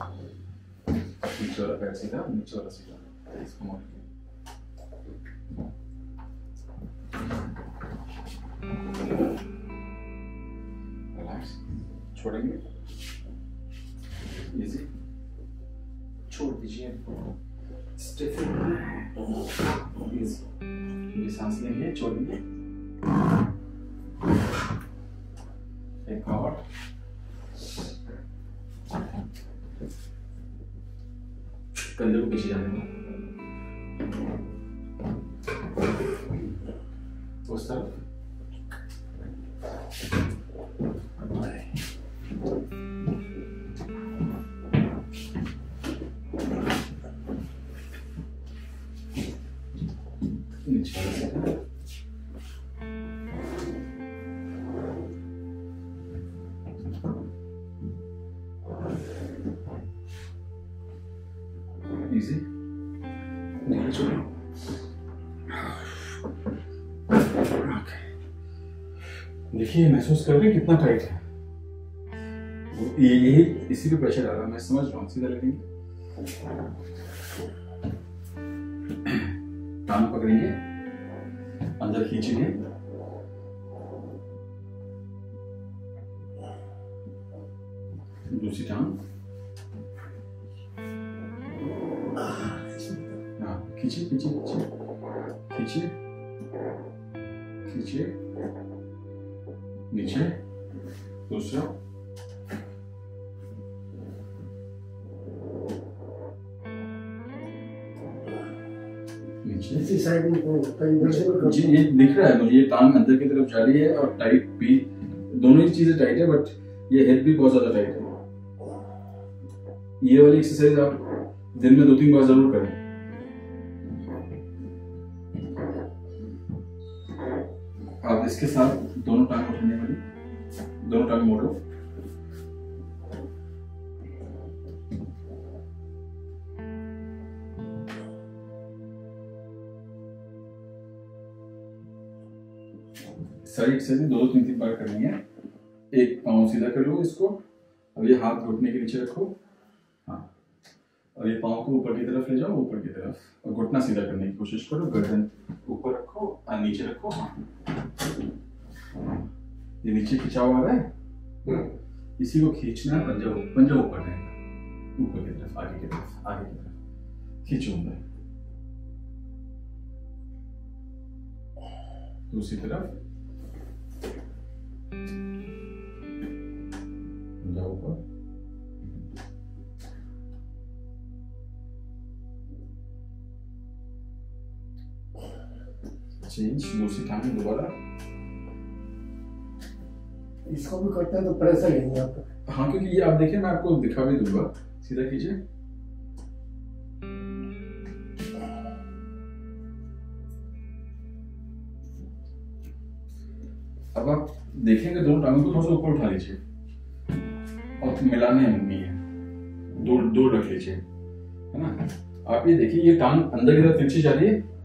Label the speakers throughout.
Speaker 1: नीचे वाला पैर सीधा नीचे वाला सीधा इसको मोड़ के रिलैक्स छोड़ेंगे इजी छोड़ दीजिए स्टिफ ये सांस लेंगे छोड़ेंगे एक और कंधे को पीछे जाने दो उस तरफ़ नीचे वाला side। Easy. छोड़ो Okay. देखिए महसूस कर रहे हैं कितना टाइट है। ये यही इसी पे प्रेशर आ रहा है मैं समझ रहा हूँ। सीधा लगेंगे? टांग पकड़ेंगे। अंदर खींचेंगे। दूसरी टांग। खींचिए खींचिए खींचिए खींचिए खींचिए नीचे दूसरा
Speaker 2: इसी साइड में
Speaker 1: जी ये दिख रहा है मुझे ये टांग अंदर की तरफ़ जा रही है और टाइट भी दोनों ही चीज़ें टाइट है बट ये हेड भी बहुत ज़्यादा टाइट है। ये वाली एक्सरसाइज आप दिन में दो तीन बार ज़रूर करें। इसके साथ दोनों टांग उठाने वाली, दोनों टांग मोड़ो सारी एक्सरसाइज दो दो तीन तीन बार करनी है एक पाँव सीधा कर लो इसको। अब ये हाथ घुटने के नीचे रखो। अब ये पाँव को ऊपर की तरफ़ ले जाओ ऊपर की तरफ़। और घुटना सीधा करने की कोशिश करो गर्दन ऊपर रखो और नीचे रखो। ये नीचे खिंचाव आ रहा है इसी को खींचना है पंजा पंजा ऊपर रहेगा ऊपर की तरफ़ आगे की तरफ़ आगे की तरफ़। खींचो अंदर दूसरी तरफ़। चेंज दूसरी टांग में दोबारा
Speaker 2: इसको भी करते हैं तो प्रेशर ही नहीं आता
Speaker 1: हाँ क्योंकि ये आप देखिए मैं आपको दिखा भी दूँगा सीधा कीजिए अब आप देखेंगे दोनों टांगों को थोड़ा सा ऊपर उठा लीजिए और मिलाने नहीं है दूर दूर रख लीजिए है ना आप ये देखिए ये टांग अंदर की तरफ़ तिरछी जा रही है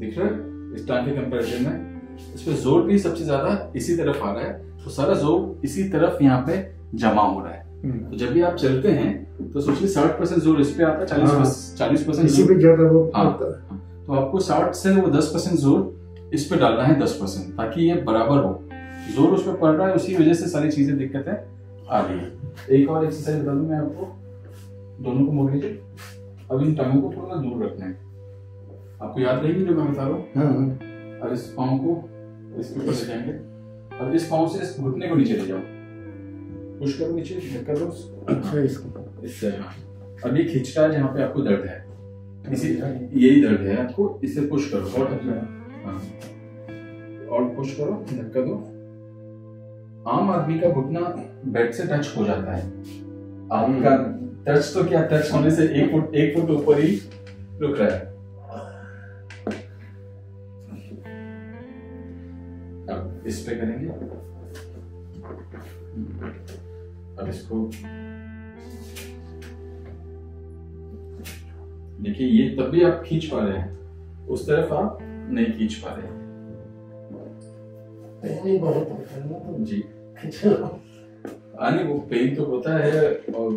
Speaker 1: दिख रहा है इस टांग के कंपैरिजन में। इस पे ज़ोर भी सबसे ज़्यादा इसी तरफ़ आ रहा है तो सारा ज़ोर इसी तरफ़ यहाँ पे जमा हो रहा है। तो जब भी आप चलते हैं तो सोचिए साठ परसेंट ज़ोर इस पे आता है चालीस
Speaker 2: हाँ।
Speaker 1: चालीस परसेंट
Speaker 2: इसी पे ज़्यादा वो
Speaker 1: हाँ।
Speaker 2: आता है।
Speaker 1: तो आपको साठ से वो दस परसेंट ज़ोर इस पे डालना है दस परसेंट ताकि ये बराबर हो। ज़ोर उस पर पड़ रहा है उसी वजह से सारी चीज़ें दिक्कतें आ रही है। एक और एक्सरसाइज बता दूँ मैं आपको। दोनों को मोड़ लीजिए। अब इन टांगों को थोड़ा दूर रखना है। आपको याद रहेगी जो मैं बता रहा हूँ।
Speaker 2: हाँ हाँ
Speaker 1: अब इस पाँव को इसके ऊपर ले जाएँगे। अब इस पाँव से इस घुटने को नीचे ले जाओ। पुश करो नीचे धक्का दो
Speaker 2: अच्छा इसको
Speaker 1: इससे हाँ। अब ये खींच रहा है जहाँ पे आपको दर्द है। इसी यही दर्द है आपको इसे पुश करो। और हाँ। और पुश करो धक्का दो आम आदमी का घुटना बेड से टच हो जाता है। आपका टच तो क्या टच होने से एक फुट एक फुट ऊपर ही रुक रहा है। इस पे करेंगे? अब इसको देखिए ये तब भी आप खींच पा रहे हैं। उस तरफ़ आप नहीं खींच पा रहे हैं।
Speaker 2: है तो
Speaker 1: जी। आने वो पेन तो होता है और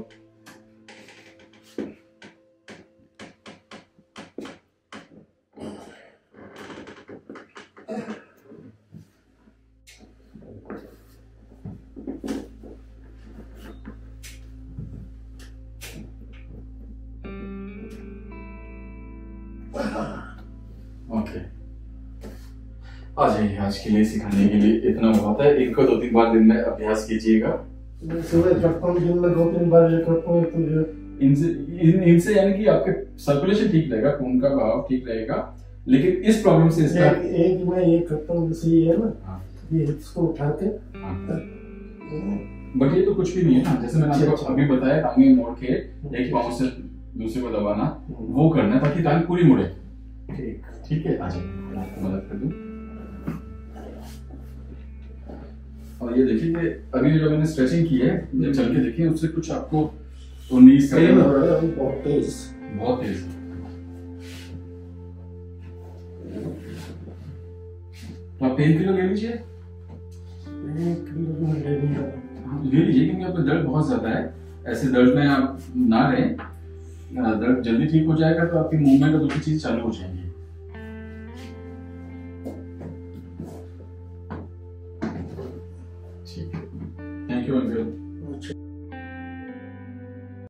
Speaker 1: ओके आ जाइए आज के लिए सिखाने के लिए इतना बहुत है। इनको दो तीन बार दिन में अभ्यास कीजिएगा।
Speaker 2: सुबह करता हूँ दिन में दो तीन बार ये करता हूँ तो
Speaker 1: इनसे इन, इनसे यानी कि आपके सर्कुलेशन ठीक रहेगा खून का बहाव ठीक रहेगा। लेकिन इस प्रॉब्लम से इसका
Speaker 2: एक एक मैं ये करता हूँ जैसे ये है ना
Speaker 1: हाँ,
Speaker 2: ये हिप्स को उठा के।
Speaker 1: हाँ। बट ये तो कुछ भी नहीं है ना। जैसे मैंने आपको
Speaker 2: अच्छा।
Speaker 1: अभी बताया टांगे मोड़ के एक पाँव से दूसरे को दबाना वो करना है ताकि टांग पूरी मुड़े।
Speaker 2: ठीक।
Speaker 1: ठीक है? आ जाइए मैं आपको मदद कर दूँ? और ये देखिए ये अभी जो मैंने स्ट्रेचिंग की है ये चल के देखिए उससे कुछ आपको तो का
Speaker 2: हो है बहुत तेज।
Speaker 1: बहुत तेज। तो आप पेन किलर ले लीजिए।
Speaker 2: किलो ले लिया
Speaker 1: हाँ, ले लीजिए क्योंकि आपका दर्द बहुत ज़्यादा है। ऐसे दर्द में आप ना रहें। दर्द जल्दी ठीक हो जाएगा तो आपकी मूवमेंट और दूसरी चीज़ चालू हो जाएँगी। Thank you uncle